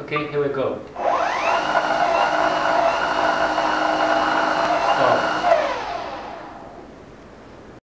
Okay, here we go.